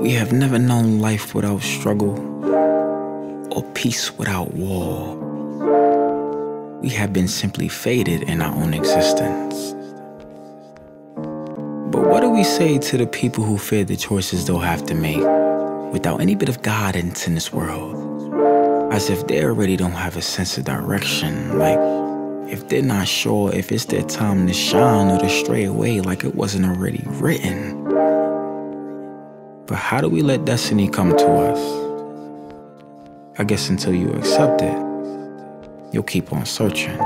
We have never known life without struggle or peace without war. We have been simply fated in our own existence. But what do we say to the people who fear the choices they'll have to make without any bit of guidance in this world? As if they already don't have a sense of direction, like if they're not sure if it's their time to shine or to stray away like it wasn't already written. But how do we let destiny come to us? I guess until you accept it, you'll keep on searching.